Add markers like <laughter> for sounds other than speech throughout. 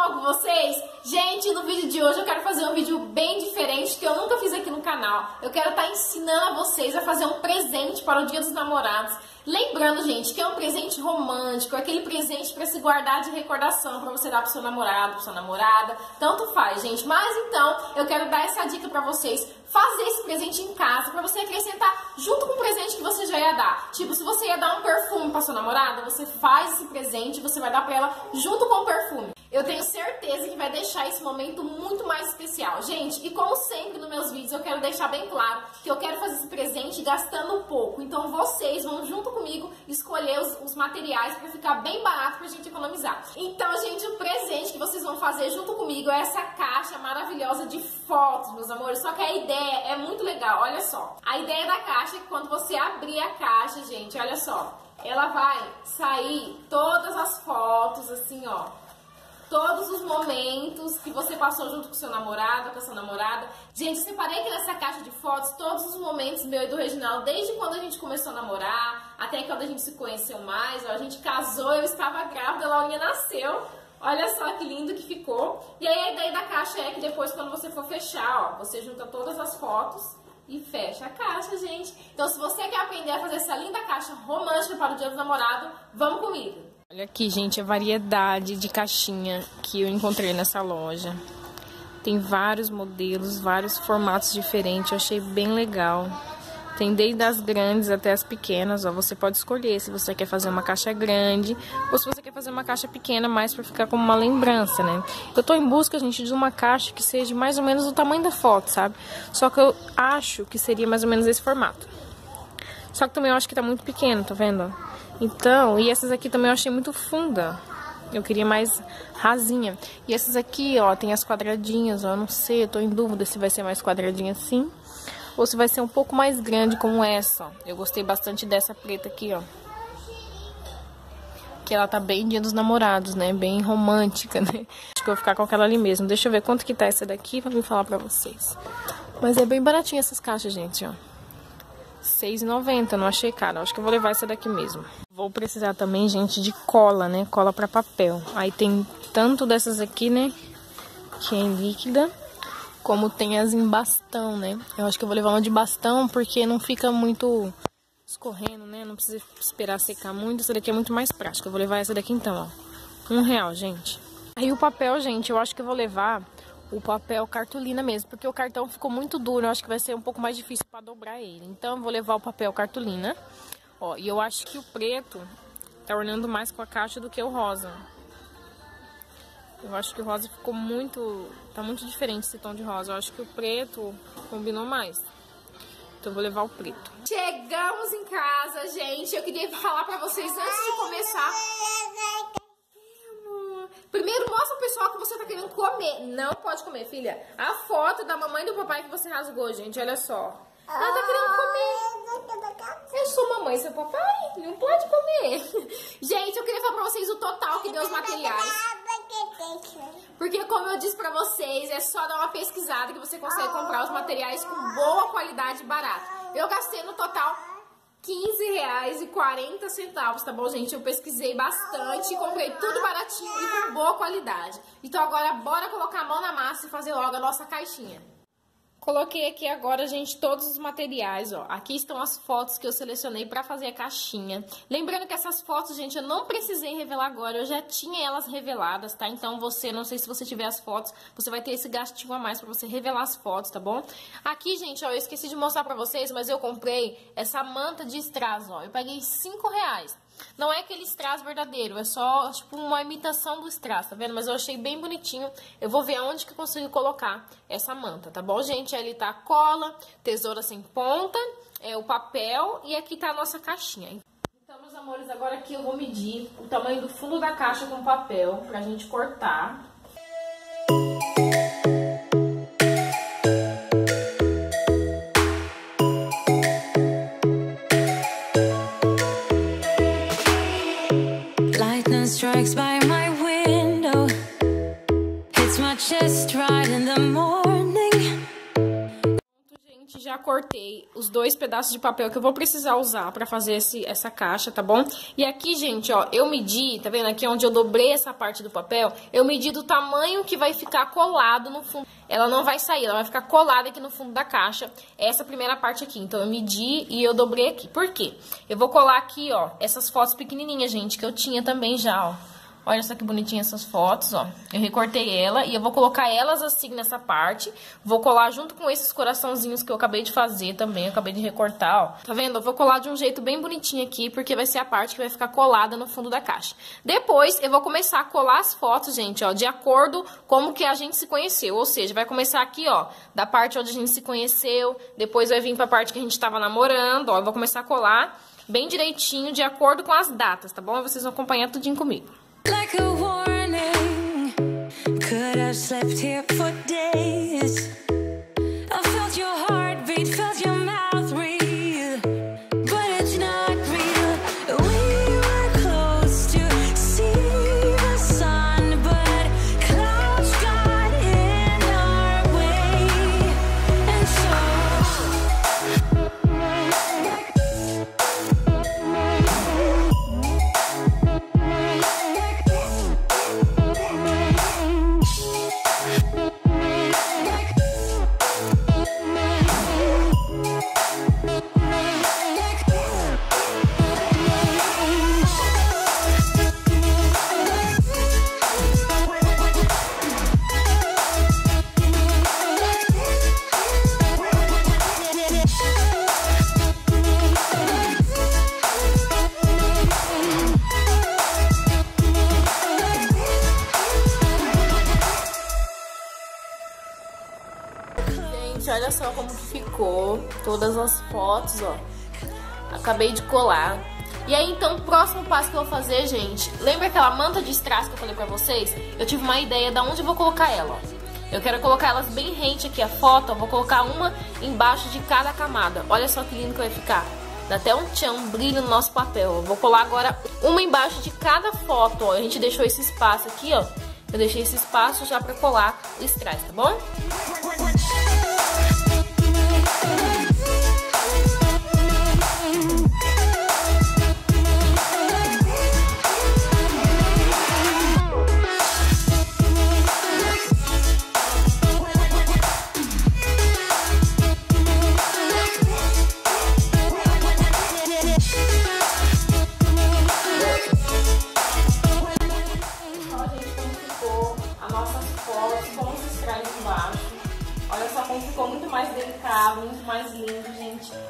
bom com vocês? Gente, no vídeo de hoje eu quero fazer um vídeo bem diferente que eu nunca fiz aqui no canal. Eu quero estar tá ensinando a vocês a fazer um presente para o Dia dos Namorados. Lembrando, gente, que é um presente romântico, aquele presente para se guardar de recordação, para você dar pro seu namorado, pra sua namorada, tanto faz, gente. Mas então, eu quero dar essa dica para vocês, fazer esse presente em casa, para você acrescentar junto com o presente que você já ia dar. Tipo, se você ia dar um perfume para sua namorada, você faz esse presente você vai dar para ela junto com o perfume. Eu tenho certeza que vai deixar esse momento muito mais especial. Gente, e como sempre nos meus vídeos, eu quero deixar bem claro que eu quero fazer esse presente gastando pouco. Então vocês vão junto comigo escolher os, os materiais para ficar bem barato pra gente economizar. Então, gente, o presente que vocês vão fazer junto comigo é essa caixa maravilhosa de fotos, meus amores. Só que a ideia é muito legal, olha só. A ideia da caixa é que quando você abrir a caixa, gente, olha só, ela vai sair todas as fotos assim, ó todos os momentos que você passou junto com seu namorado, com a sua namorada. Gente, separei aqui nessa caixa de fotos todos os momentos meu e do Reginaldo, desde quando a gente começou a namorar, até quando a gente se conheceu mais. Ó, a gente casou, eu estava grávida, a Laurinha nasceu. Olha só que lindo que ficou. E aí a ideia da caixa é que depois, quando você for fechar, ó, você junta todas as fotos e fecha a caixa, gente. Então, se você quer aprender a fazer essa linda caixa romântica para o Dia do Namorado, vamos comigo! Olha aqui, gente, a variedade de caixinha que eu encontrei nessa loja. Tem vários modelos, vários formatos diferentes, eu achei bem legal. Tem desde as grandes até as pequenas, ó, você pode escolher se você quer fazer uma caixa grande ou se você quer fazer uma caixa pequena, mais para ficar como uma lembrança, né? Eu tô em busca, gente, de uma caixa que seja mais ou menos o tamanho da foto, sabe? Só que eu acho que seria mais ou menos esse formato. Só que também eu acho que tá muito pequeno, tá vendo? Então, e essas aqui também eu achei muito funda. Eu queria mais rasinha. E essas aqui, ó, tem as quadradinhas, ó. Não sei, eu tô em dúvida se vai ser mais quadradinha assim. Ou se vai ser um pouco mais grande como essa, ó. Eu gostei bastante dessa preta aqui, ó. Que ela tá bem dia dos namorados, né? Bem romântica, <laughs> né? Acho que eu vou ficar com aquela ali mesmo. Deixa eu ver quanto que tá essa daqui pra me falar pra vocês. Mas é bem baratinha essas caixas, gente, ó. R$6,90, não achei caro. Acho que eu vou levar essa daqui mesmo. Vou precisar também, gente, de cola, né? Cola pra papel. Aí tem tanto dessas aqui, né? Que é líquida. Como tem as em bastão, né? Eu acho que eu vou levar uma de bastão porque não fica muito escorrendo, né? Não precisa esperar secar muito. Essa daqui é muito mais prática. Eu vou levar essa daqui então, ó. Um real, gente. Aí o papel, gente, eu acho que eu vou levar o papel cartolina mesmo, porque o cartão ficou muito duro, eu acho que vai ser um pouco mais difícil para dobrar ele. Então eu vou levar o papel cartolina. Ó, e eu acho que o preto tá ornando mais com a caixa do que o rosa. Eu acho que o rosa ficou muito, tá muito diferente esse tom de rosa. Eu acho que o preto combinou mais. Então eu vou levar o preto. Chegamos em casa, gente. Eu queria falar pra vocês antes de começar Primeiro mostra pro pessoal que você tá querendo comer. Não pode comer, filha. A foto da mamãe e do papai que você rasgou, gente. Olha só. Ela tá querendo comer. Eu sou mamãe, seu papai. Não pode comer. <laughs> Gente, eu queria falar pra vocês o total que deu os materiais. Porque como eu disse pra vocês, é só dar uma pesquisada que você consegue comprar os materiais com boa qualidade e barato. Eu gastei no total 15 reais e 40 centavos, tá bom, gente? Eu pesquisei bastante, comprei tudo baratinho e com boa qualidade. Então agora bora colocar a mão na massa e fazer logo a nossa caixinha. Coloquei aqui agora, gente, todos os materiais, ó. Aqui estão as fotos que eu selecionei para fazer a caixinha. Lembrando que essas fotos, gente, eu não precisei revelar agora, eu já tinha elas reveladas, tá? Então você, não sei se você tiver as fotos, você vai ter esse gastinho a mais para você revelar as fotos, tá bom? Aqui, gente, ó, eu esqueci de mostrar para vocês, mas eu comprei essa manta de strass, ó. Eu paguei 5 reais. Não é aquele strass verdadeiro, é só tipo uma imitação do strass, tá vendo? Mas eu achei bem bonitinho. Eu vou ver aonde que eu consigo colocar essa manta, tá bom, gente? Ali tá a cola, tesoura sem ponta, é o papel e aqui tá a nossa caixinha. Então, meus amores, agora aqui eu vou medir o tamanho do fundo da caixa com papel pra gente cortar. Os dois pedaços de papel que eu vou precisar usar pra fazer esse, essa caixa, tá bom? E aqui, gente, ó, eu medi, tá vendo? Aqui onde eu dobrei essa parte do papel, eu medi do tamanho que vai ficar colado no fundo. Ela não vai sair, ela vai ficar colada aqui no fundo da caixa, essa primeira parte aqui. Então, eu medi e eu dobrei aqui. Por quê? Eu vou colar aqui, ó, essas fotos pequenininhas, gente, que eu tinha também já, ó. Olha só que bonitinha essas fotos, ó. Eu recortei ela e eu vou colocar elas assim nessa parte. Vou colar junto com esses coraçãozinhos que eu acabei de fazer também. Eu acabei de recortar, ó. Tá vendo? Eu vou colar de um jeito bem bonitinho aqui, porque vai ser a parte que vai ficar colada no fundo da caixa. Depois, eu vou começar a colar as fotos, gente, ó, de acordo como que a gente se conheceu. Ou seja, vai começar aqui, ó, da parte onde a gente se conheceu. Depois vai vir pra parte que a gente tava namorando, ó. Eu vou começar a colar bem direitinho, de acordo com as datas, tá bom? Vocês vão acompanhar tudinho comigo. Like a warning, could have slept here for days. Todas as fotos, ó. Acabei de colar. E aí, então, o próximo passo que eu vou fazer, gente, lembra aquela manta de strass que eu falei pra vocês? Eu tive uma ideia de onde eu vou colocar ela, ó. Eu quero colocar elas bem rente aqui, a foto, ó, vou colocar uma embaixo de cada camada. Olha só que lindo que vai ficar. Dá até um tchan, um brilho no nosso papel. Eu vou colar agora uma embaixo de cada foto, ó. A gente deixou esse espaço aqui, ó. Eu deixei esse espaço já pra colar o strass, tá bom?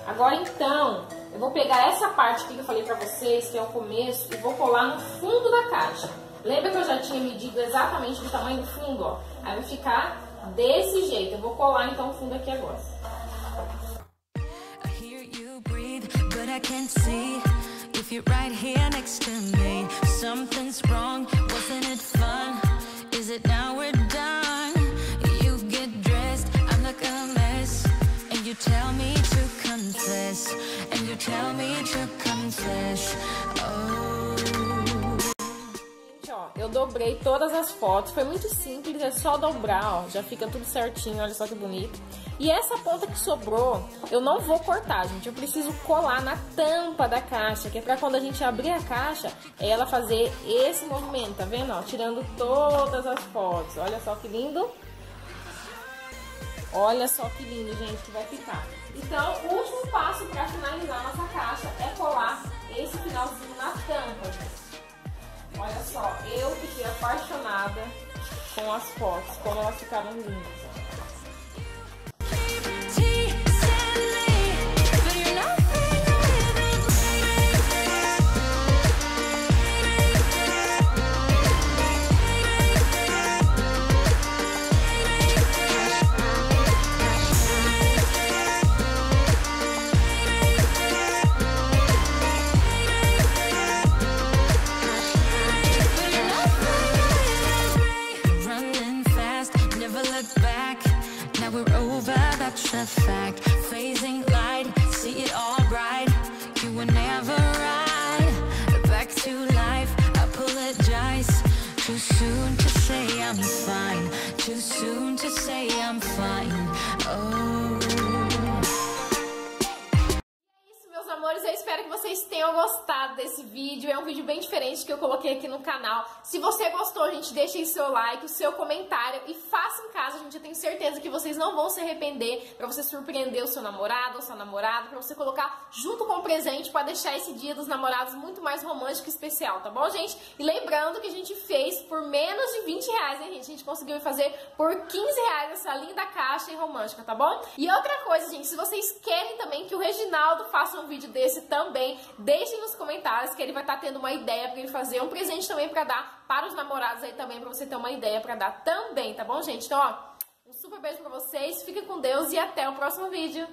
Agora então, eu vou pegar essa parte aqui que eu falei pra vocês, que é o começo, e vou colar no fundo da caixa. Lembra que eu já tinha medido exatamente o tamanho do fundo, ó? Aí vai ficar desse jeito. Eu vou colar então o fundo aqui agora. Something's wrong, wasn't it fun? Is it now we're? You tell me confess And you tell me to confess oh. Ó, eu dobrei todas as fotos Foi muito simples, é só dobrar, ó Já fica tudo certinho, olha só que bonito E essa ponta que sobrou Eu não vou cortar, gente Eu preciso colar na tampa da caixa Que é pra quando a gente abrir a caixa Ela fazer esse movimento, tá vendo? Ó, tirando todas as fotos Olha só que lindo Olha só que lindo, gente, que vai ficar. Então, o último passo para finalizar nossa caixa é colar esse finalzinho na tampa. Olha só, eu fiquei apaixonada com as fotos, como elas ficaram lindas. Gostado desse vídeo. É um vídeo bem diferente que eu coloquei aqui no canal. Se você gostou, gente, deixe aí seu like, o seu comentário e faça em casa, gente. Eu tenho certeza que vocês não vão se arrepender pra você surpreender o seu namorado ou sua namorada, pra você colocar junto com o presente pra deixar esse dia dos namorados muito mais romântico e especial, tá bom, gente? E lembrando que a gente fez por menos de 20 reais, hein, gente? A gente conseguiu fazer por 15 reais essa linda caixa e romântica, tá bom? E outra coisa, gente, se vocês querem também que o Reginaldo faça um vídeo desse também, deixem nos comentários que ele vai estar tá tendo uma ideia para ele fazer um presente também para dar para os namorados aí também, para você ter uma ideia para dar também, tá bom, gente? Então, ó, um super beijo para vocês, fiquem com Deus e até o próximo vídeo.